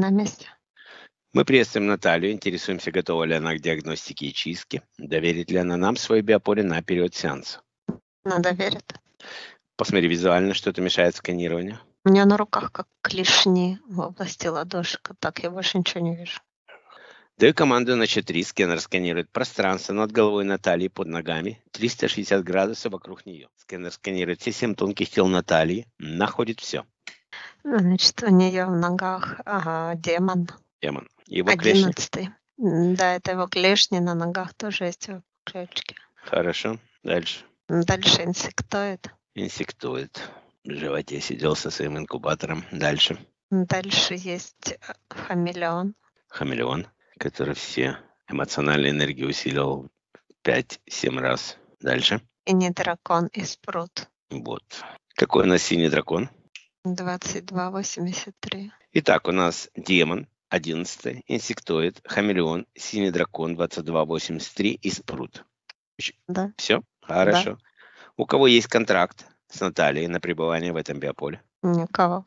На месте. Мы приветствуем Наталью, интересуемся, готова ли она к диагностике и чистке, доверит ли она нам свое биополе на период сеанса. Она доверит. Посмотри визуально, что-то мешает сканированию. У меня на руках как клешни в области ладошек. Так я больше ничего не вижу. Даю команду на 4. Сканер сканирует пространство над головой Натальи под ногами. 360 градусов вокруг нее. Сканер сканирует все семь тонких тел Натальи. Находит все. Значит, у нее в ногах ага, демон. Демон. Его клешни. Одиннадцатый. М, Да, это его клешни, на ногах тоже есть его клеточки. Хорошо. Дальше. Дальше инсектоид. Инсектоид. В животе сидел со своим инкубатором. Дальше. Дальше есть э, хамелеон. Хамелеон, который все эмоциональные энергии усиливал 5-7 раз. Дальше. И не дракон, и спрут. Вот. Какой у нас синий дракон? 22,83. Итак, у нас демон 11, инсектоид, хамелеон, синий дракон 2283 и спрут. Да? Все? Хорошо. У кого есть контракт с Натальей на пребывание в этом биополе? Никого.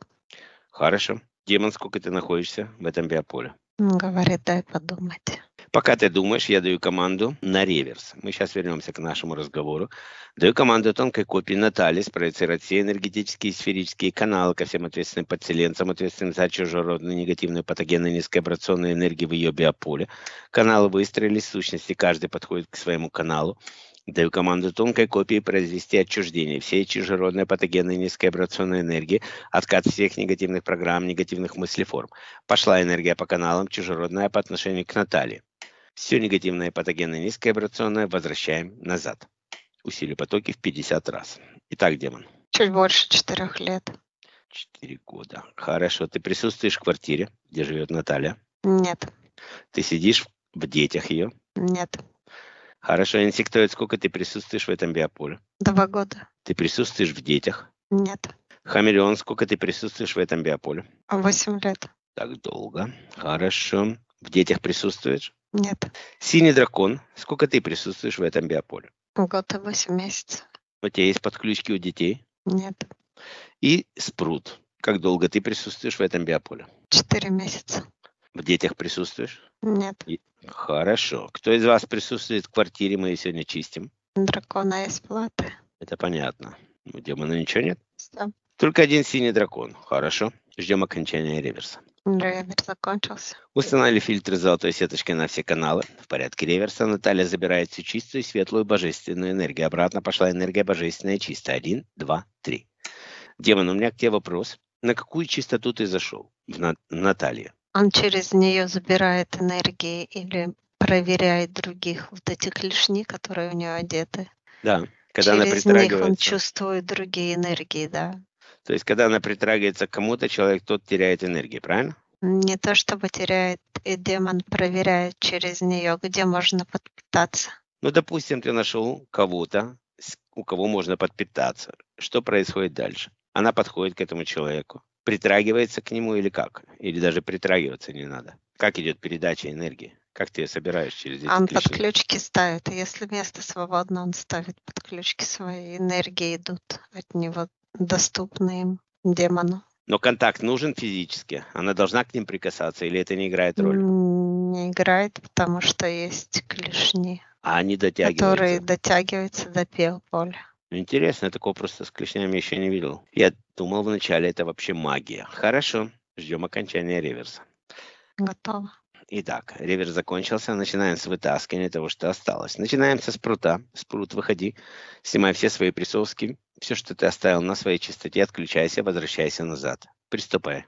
Хорошо. Демон, сколько ты находишься в этом биополе? Говорит, дай подумать. Пока ты думаешь, я даю команду на реверс. Мы сейчас вернемся к нашему разговору. Даю команду тонкой копии Натальи спроецировать все энергетические и сферические каналы ко всем ответственным подселенцам, ответственным за чужеродную негативную патогенную низкоабрационную энергию в ее биополе. Каналы выстроились, в сущности, каждый подходит к своему каналу. Даю команду тонкой копии произвести отчуждение всей чужеродной патогенной низкоабрационной энергии, откат всех негативных программ, негативных мыслеформ. Пошла энергия по каналам, чужеродная по отношению к Наталье. Все негативное патогенное низкоабрационное возвращаем назад. Усилие потоки в 50 раз. Итак, демон. Чуть больше четырех лет. Четыре года. Хорошо. Ты присутствуешь в квартире, где живет Наталья. Нет. Ты сидишь в детях ее. Нет. Хорошо. Инсектоид, сколько ты присутствуешь в этом биополе? Два года. Ты присутствуешь в детях. Нет. Хамелеон, сколько ты присутствуешь в этом биополе? Восемь лет. Так долго. Хорошо. В детях присутствуешь? Нет. Синий дракон, сколько ты присутствуешь в этом биополе? Год и восемь месяцев. У тебя есть подключки у детей? Нет. И спрут. Как долго ты присутствуешь в этом биополе? Четыре месяца. В детях присутствуешь? Нет. И- Хорошо. Кто из вас присутствует в квартире, мы ее сегодня чистим? Дракона есть платы. Это понятно. У демона ничего нет? Всё. Только один синий дракон. Хорошо. Ждем окончания реверса. Ревер закончился. Установили фильтры золотой сеточкой на все каналы. В порядке реверса Наталья забирает всю чистую, светлую, божественную энергию. Обратно пошла энергия божественная чистая. Один, два, три. Демон, у меня к тебе вопрос. На какую чистоту ты зашел? В На- Наталья. Он через нее забирает энергии или проверяет других вот эти клешни, которые у нее одеты. Да. Когда она через них он притрагивается. чувствует другие энергии, да. То есть, когда она притрагивается к кому-то, человек тот теряет энергию, правильно? Не то чтобы теряет, и демон проверяет через нее, где можно подпитаться. Ну, допустим, ты нашел кого-то, у кого можно подпитаться. Что происходит дальше? Она подходит к этому человеку, притрагивается к нему или как? Или даже притрагиваться не надо? Как идет передача энергии? Как ты ее собираешь через эти Он клешни? подключки ставит, если место свободно, он ставит подключки свои, энергии идут от него, доступны им, демону. Но контакт нужен физически? Она должна к ним прикасаться или это не играет роль? Не играет, потому что есть клешни, А они которые дотягиваются? дотягиваются до биополя. Ну, Интересно, я такого просто с клешнями еще не видел. Я думал вначале это вообще магия. Хорошо, ждем окончания реверса. Готово. Итак, реверс закончился. Начинаем с вытаскивания того, что осталось. Начинаем со спрута. Спрут, выходи. Снимай все свои присоски. Все, что ты оставил на своей чистоте, отключайся, возвращайся назад. Приступай.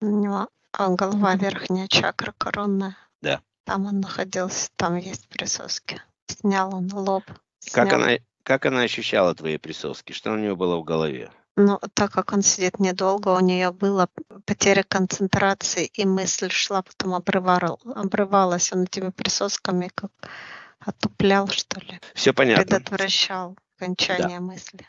У него а, голова верхняя чакра коронная. Да. Там он находился, там есть присоски. Снял он лоб. Как снял. она, как она ощущала твои присоски? Что у нее было в голове? Ну, так как он сидит недолго, у нее была потеря концентрации, и мысль шла, потом обрывал, обрывалась. Он этими присосками как отуплял, что ли, Все понятно. предотвращал окончание мысли.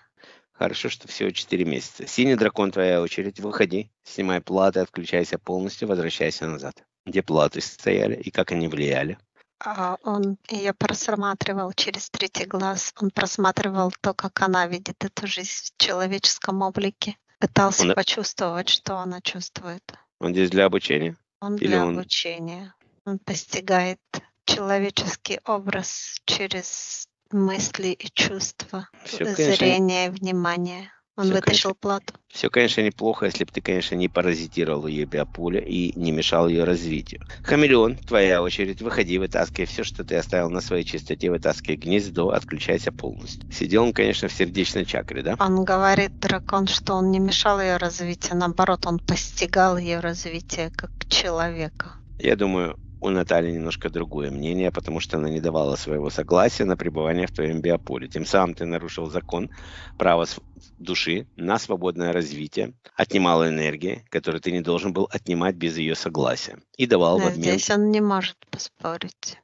Хорошо, что всего 4 месяца. Синий дракон, твоя очередь. Выходи, снимай платы, отключайся полностью, возвращайся назад. Где платы стояли и как они влияли? А он ее просматривал через третий глаз. Он просматривал то, как она видит эту жизнь в человеческом облике. Пытался Он- почувствовать, что она чувствует. Он здесь для обучения? Он Или для он- обучения. Он постигает человеческий образ через мысли и чувства, конечно, зрение, внимание. Он Всё, вытащил плату. Все, конечно, неплохо, если бы ты, конечно, не паразитировал ее биополе и не мешал ее развитию. Хамелеон, твоя очередь, выходи, вытаскивай все, что ты оставил на своей чистоте, вытаскивай гнездо, отключайся полностью. Сидел он, конечно, в сердечной чакре, да? Он говорит, дракон, что он не мешал ее развитию, наоборот, он постигал ее развитие как человека. Я думаю, у Натальи немножко другое мнение, потому что она не давала своего согласия на пребывание в твоем биополе. Тем самым ты нарушил закон права души на свободное развитие, отнимал энергии, которую ты не должен был отнимать без ее согласия, и давал в Но обмен здесь он не может поспорить.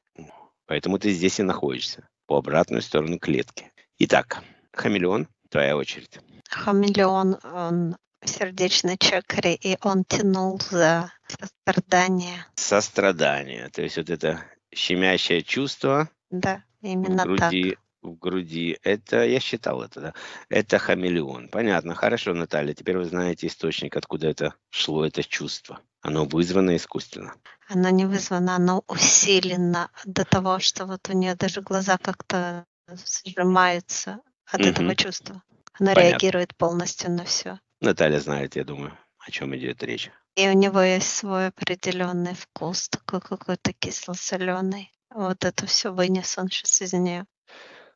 Поэтому ты здесь и находишься, по обратную сторону клетки. Итак, хамелеон, твоя очередь. Хамелеон, он в сердечной чакре, и он тянул за сострадание. Сострадание, то есть вот это щемящее чувство Да, в именно груди, так. в груди, это, я считал это, да, это хамелеон. Понятно, хорошо, Наталья, теперь вы знаете источник, откуда это шло, это чувство. Оно вызвано искусственно. Оно не вызвано, оно усилено до того, что вот у нее даже глаза как-то сжимаются от Мгм. этого чувства. Она Понятно. реагирует полностью на все. Наталья знает, я думаю, о чем идет речь. И у него есть свой определенный вкус, такой какой-то кисло-соленый. Вот это все вынес он сейчас из нее.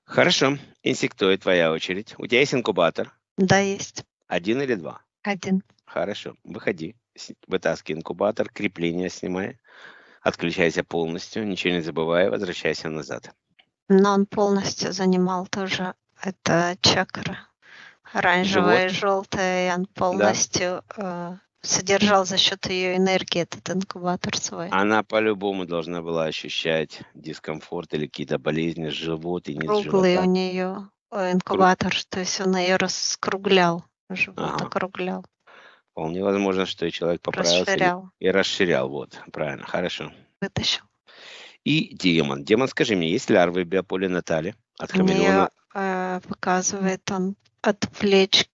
Хорошо, инсектоид, твоя очередь. У тебя есть инкубатор? Да, есть. Один или два? Один. Хорошо, выходи, вытаскивай инкубатор, крепление снимай, отключайся полностью, ничего не забывай, возвращайся назад. Но он полностью занимал тоже это чакра. Оранжевая и желтая, и он полностью э, содержал за счет ее энергии этот инкубатор свой. Она по-любому должна была ощущать дискомфорт или какие-то болезни, живот и низ Круглый у нее инкубатор, то есть он ее раскруглял, живот Ага. округлял, Вполне возможно, что и человек поправился и- расширял, и расширял. Вот, правильно, хорошо. вытащил. И демон. Демон, скажи мне, есть лярвы в биополе Натали? От хамелеона? э, показывает он от плеч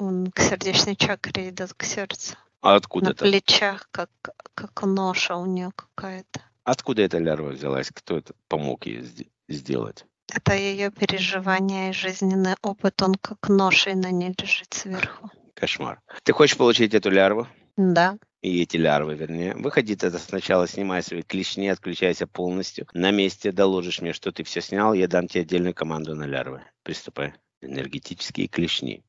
он к сердечной чакре идет к сердцу. А На откуда это? плечах, как, как ноша у нее какая-то. Откуда эта лярва взялась? Кто это помог ей сде- сделать? Это ее переживания и жизненный опыт, он как ношей на ней лежит сверху. Кошмар. Ты хочешь получить эту лярву? Да, и эти лярвы, вернее. Выходи тогда сначала, снимай свои клешни, отключайся полностью. На месте доложишь мне, что ты все снял, я дам тебе отдельную команду на лярвы. Приступай. Энергетические клешни.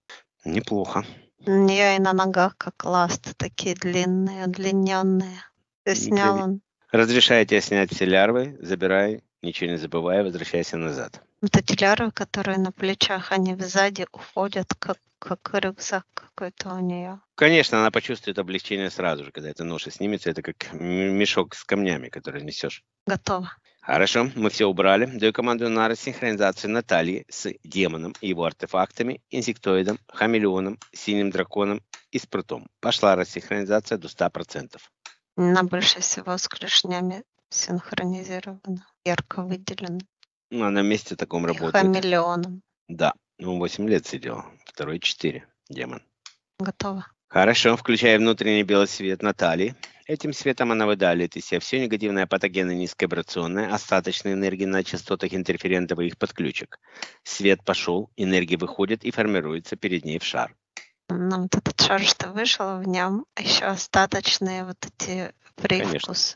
Неплохо. у нее и на ногах как ласты такие длинные, удлиненные. Ты снял он. Разрешаю тебе снять все лярвы, забирай, ничего не забывай, возвращайся назад. Вот эти лярвы, которые на плечах, они сзади уходят, как, как рюкзак какой-то у нее. Конечно, она почувствует облегчение сразу же, когда эта ноша снимется. Это как мешок с камнями, который несешь. Готово. Хорошо, мы все убрали. Даю команду на рассинхронизацию Натальи с демоном и его артефактами, инсектоидом, хамелеоном, синим драконом и спрутом. Пошла рассинхронизация до 100%. Она больше всего с клешнями синхронизирована, ярко выделена. Ну, она вместе таком И работает. хамелеоном. Да, ну 8 лет сидел, второй 4, демон. Готово. Хорошо, включая внутренний белый свет Натальи. Этим светом она выдалит из себя все негативное патогены низковибрационное, остаточные энергии на частотах интерферентов и их подключек. Свет пошел, энергия выходит и формируется перед ней в шар. Нам вот этот шар, что вышел, в нем еще остаточные вот эти привкус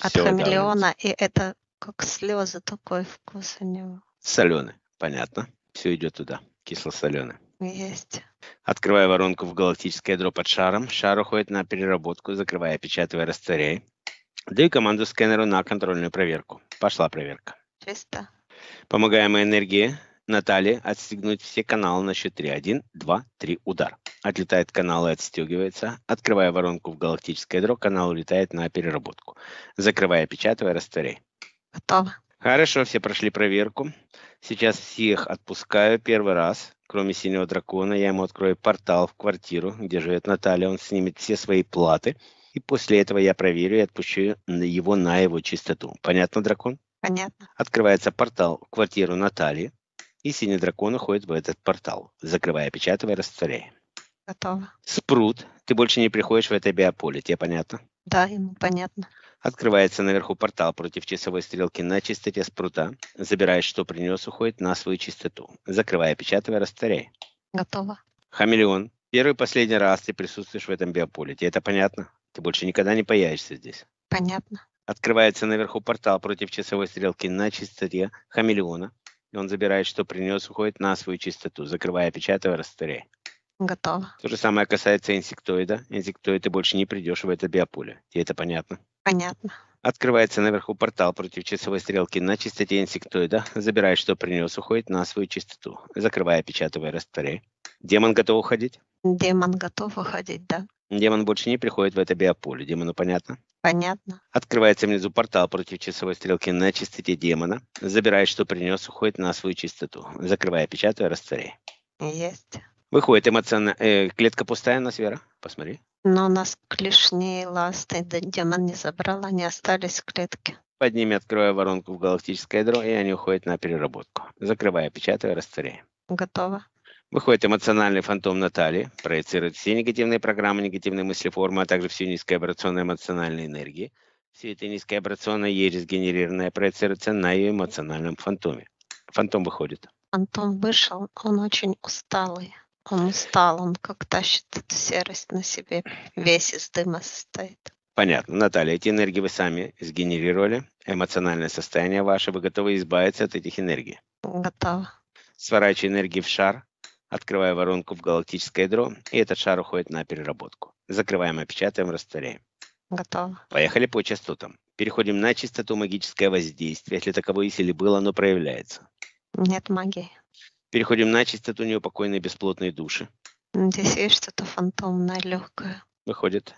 от хамелеона, и это как слезы такой вкус у него Соленый, понятно. Все идет туда, кисло-соленый. Есть. Открывая воронку в галактическое ядро под шаром, шар уходит на переработку, закрывая, печатывая, растворяй. Даю команду сканеру на контрольную проверку. Пошла проверка. Чисто. Помогаемой энергии Наталье отстегнуть все каналы на счет 3. 1, 2, 3, удар. Отлетает канал и отстегивается. Открывая воронку в галактическое ядро, канал улетает на переработку. Закрывая, печатывая, растворяй. Готово. Хорошо, все прошли проверку. Сейчас всех отпускаю первый раз. Кроме синего дракона, я ему открою портал в квартиру, где живет Наталья. Он снимет все свои платы. И после этого я проверю и отпущу его на его чистоту. Понятно, дракон? Понятно. Открывается портал в квартиру Натальи. И синий дракон уходит в этот портал, закрывая, печатывая, растворяя. Готово. Спрут, ты больше не приходишь в это биополе, тебе понятно? Да, ему понятно. Открывается наверху портал против часовой стрелки на чистоте спрута. Забирает, что принес, уходит на свою чистоту. Закрывая, печатая, растворяй. Готово. Хамелеон. Первый и последний раз ты присутствуешь в этом биополе. Тебе это понятно? Ты больше никогда не появишься здесь. Понятно. Открывается наверху портал против часовой стрелки на чистоте хамелеона. И он забирает, что принес, уходит на свою чистоту, закрывая, печатая, растворяй. Готово. То же самое касается инсектоида. Инсектоид ты больше не придешь в это биополе. Тебе это понятно? Понятно. Открывается наверху портал против часовой стрелки на чистоте инсектоида. Забирает, что принес, уходит на свою чистоту. Закрывая, печатая, растворяй. Демон готов уходить? Демон готов уходить, да. Демон больше не приходит в это биополе. Демону понятно? Понятно. Открывается внизу портал против часовой стрелки на чистоте демона. Забирает, что принес, уходит на свою чистоту. Закрывая, печатая, растворяй. Есть. Выходит эмоционально... Э, клетка пустая у нас, Вера? Посмотри. Но у нас клешни, ласты, да, демон не забрал, они остались в клетке. Под ними открываю воронку в галактическое ядро, и они уходят на переработку. Закрывая, печатая, растворяй. Готово. Выходит эмоциональный фантом Натальи, проецирует все негативные программы, негативные мысли, формы, а также всю низкообрационную эмоциональную энергию. Все это низкообрационная ересь генерированная проецируется на ее эмоциональном фантоме. Фантом выходит. Антон вышел, он очень усталый. Он устал, он как тащит эту серость на себе. Весь из дыма состоит. Понятно. Наталья, эти энергии вы сами сгенерировали. Эмоциональное состояние ваше. Вы готовы избавиться от этих энергий. Готово. Сворачивая энергии в шар, открывая воронку в галактическое ядро, и этот шар уходит на переработку. Закрываем, опечатаем, растворяем. Готово. Поехали по частотам. Переходим на частоту магическое воздействие. Если таковое есть или было, оно проявляется. Нет магии. Переходим на частоту неупокоенной бесплотной души. Здесь есть что-то фантомное, легкое. Выходит,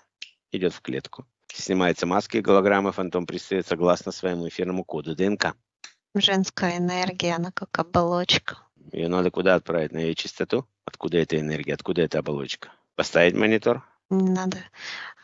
идет в клетку. Снимается маска и голограмма, фантом предстает согласно своему эфирному коду ДНК. Женская энергия, она как оболочка. Ее надо куда отправить? На ее частоту? Откуда эта энергия? Откуда эта оболочка? Поставить монитор? Не надо.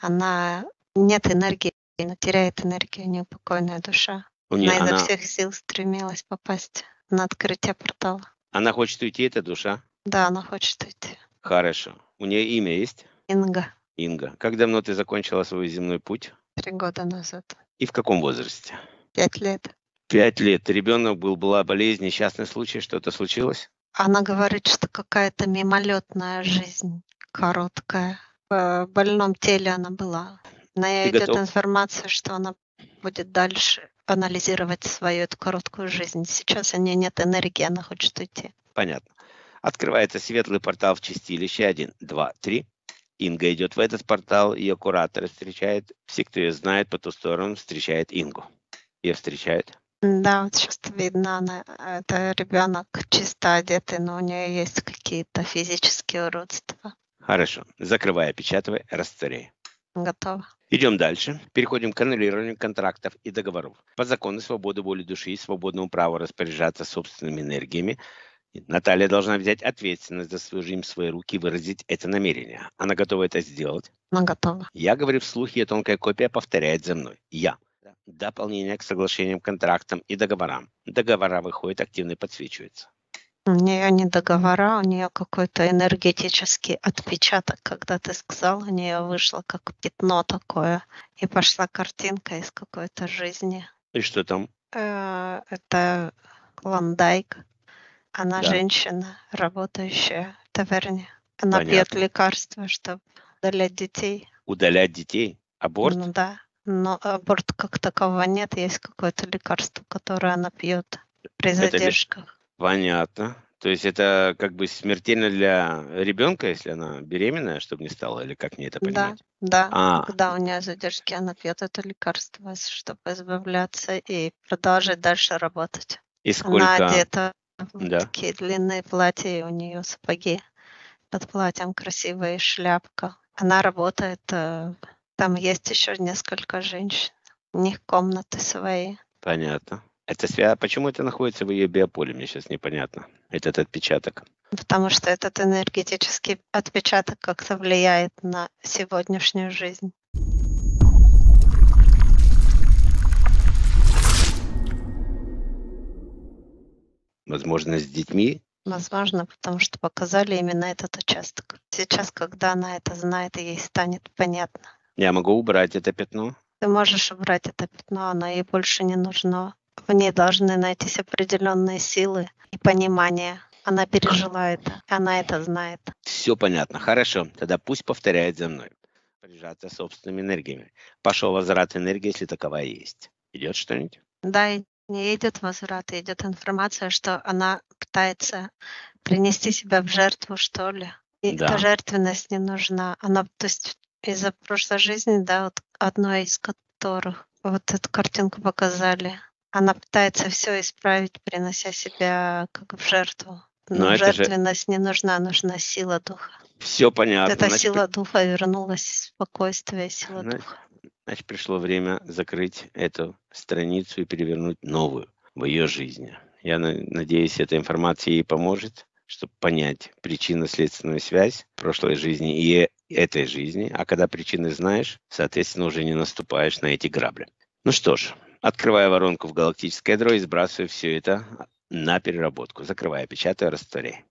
Она... Нет энергии, она теряет энергию, неупокойная душа. У нее, она изо она, всех сил стремилась попасть на открытие портала. Она хочет уйти, эта душа? Да, она хочет уйти. Хорошо. У нее имя есть? Инга, Инга. Как давно ты закончила свой земной путь? три года назад. И в каком возрасте? Пять лет. Пять лет. Ребенок был, была болезнь, несчастный случай, что-то случилось? Она говорит, что какая-то мимолетная жизнь, короткая. В больном теле она была. Нее Ты идет готов? информация, что она будет дальше анализировать свою эту короткую жизнь. Сейчас у нее нет энергии, она хочет уйти. Понятно. Открывается светлый портал в чистилище. Один, два, три. Инга идет в этот портал, ее кураторы встречает. Все, кто ее знает по ту сторону, встречает Ингу. Ее встречают. Да, вот сейчас видно, она, это ребенок чисто одетый, но у нее есть какие-то физические уродства. Хорошо. Закрывая, опечатывая, растворяя. Готово. Идем дальше. Переходим к аннулированию контрактов и договоров. По закону свободы воли души и свободному праву распоряжаться собственными энергиями, Наталья должна взять ответственность за свою жизнь в свои руки и выразить это намерение. Она готова это сделать. Она готова. Я говорю вслух, и тонкая копия повторяет за мной. Я. Дополнение к соглашениям, контрактам и договорам. Договора выходят, активно подсвечиваются. У нее не договора, у нее какой-то энергетический отпечаток. Когда ты сказал, у нее вышло как пятно такое. И пошла картинка из какой-то жизни. И что там? Э, Это клондайк. Она Да. женщина, работающая в таверне. Она пьет Понятно. лекарства, чтобы удалять детей. Удалять детей? Аборт? Ну да. Но аборт как такового нет, есть какое-то лекарство, которое она пьет при задержках. Понятно. То есть это как бы смертельно для ребенка, если она беременная, чтобы не стала, или как мне это Да, понимать? да. А. Когда у нее задержки, она пьет это лекарство, чтобы избавляться и продолжать дальше работать. И Она сколько? одета в Да. такие длинные платья, и у нее сапоги под платьем красивая шляпка. Она работает, э, там есть еще несколько женщин. У них комнаты свои. Понятно. Это свя... Почему это находится в ее биополе, мне сейчас непонятно. Этот отпечаток. Потому что этот энергетический отпечаток как-то влияет на сегодняшнюю жизнь. Возможно, с детьми. Возможно, потому что показали именно этот участок. Сейчас, когда она это знает, ей станет понятно. Я могу убрать это пятно? Ты можешь убрать это пятно, оно ей больше не нужно. В ней должны найтись определенные силы и понимание. Она пережила это, она это знает. Все понятно. Хорошо. Тогда пусть повторяет за мной. Прижаться собственными энергиями. Пошел возврат энергии, если таковая есть. Идет что-нибудь? Да, не идет возврат, идет информация, что она пытается принести себя в жертву, что ли. И Да. эта жертвенность не нужна. Она, то есть из-за прошлой жизни, да, вот одной из которых вот эту картинку показали, она пытается все исправить, принося себя как в жертву. Но Но это же- жертвенность не нужна, нужна сила духа. Все понятно. Эта Значит, сила духа вернулась, спокойствие, сила Знаете, духа. Значит, пришло время закрыть эту страницу и перевернуть новую в ее жизни. Я на- надеюсь, эта информация ей поможет, чтобы понять причинно-следственную связь прошлой жизни и этой жизни. А когда причины знаешь, соответственно, уже не наступаешь на эти грабли. Ну что ж, открывая воронку в галактическое ядро и сбрасываю все это на переработку. Закрывая, печатаю, растворяю.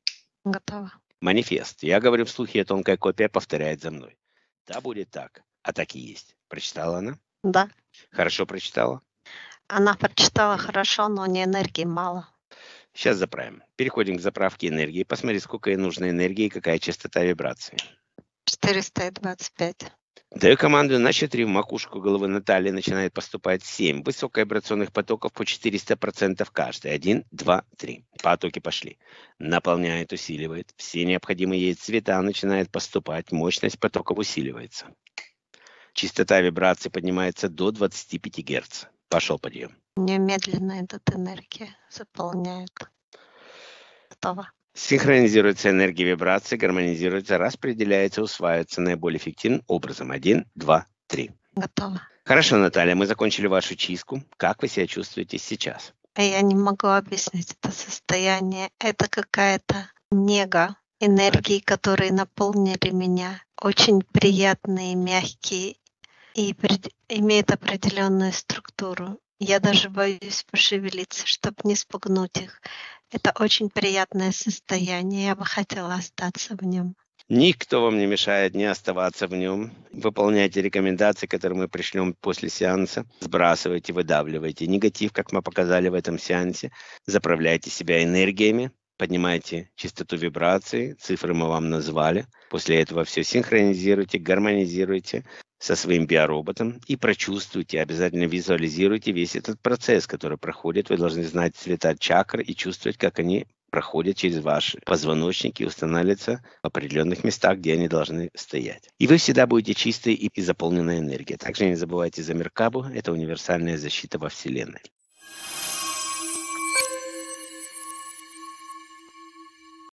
Готово. Манифест. Я говорю вслух, и тонкая копия повторяет за мной. Да, будет так. А так и есть. Прочитала она? Да. Хорошо прочитала? Она прочитала хорошо, но не энергии мало. Сейчас заправим. Переходим к заправке энергии. Посмотри, сколько ей нужно энергии и какая частота вибрации. 425. Даю команду на 4 в макушку головы Натальи начинает поступать 7 высоковибрационных потоков по 400% каждый. 1, 2, 3. Потоки пошли. Наполняет, усиливает. Все необходимые ей цвета начинают поступать. Мощность потоков усиливается. Частота вибрации поднимается до 25 Гц. Пошел подъем. Немедленно эта энергия заполняет. Готово. Синхронизируется энергия вибрации, гармонизируется, распределяется, усваивается наиболее эффективным образом. Один, два, три. Готово. Хорошо, Наталья, мы закончили вашу чистку. Как вы себя чувствуете сейчас? А Я не могу объяснить это состояние. Это какая-то нега энергии, которые наполнили меня. Очень приятные, мягкие и пред- имеют определенную структуру. Я даже боюсь пошевелиться, чтобы не спугнуть их. Это очень приятное состояние. Я бы хотела остаться в нем. Никто вам не мешает не оставаться в нем. Выполняйте рекомендации, которые мы пришлем после сеанса. Сбрасывайте, выдавливайте негатив, как мы показали в этом сеансе. Заправляйте себя энергиями. Поднимайте частоту вибрации, цифры мы вам назвали. После этого все синхронизируйте, гармонизируйте со своим биороботом и прочувствуйте, обязательно визуализируйте весь этот процесс, который проходит. Вы должны знать цвета чакр и чувствовать, как они проходят через ваши позвоночники и устанавливаются в определенных местах, где они должны стоять. И вы всегда будете чистой и заполненной энергией. Также не забывайте за Меркабу, это универсальная защита во Вселенной.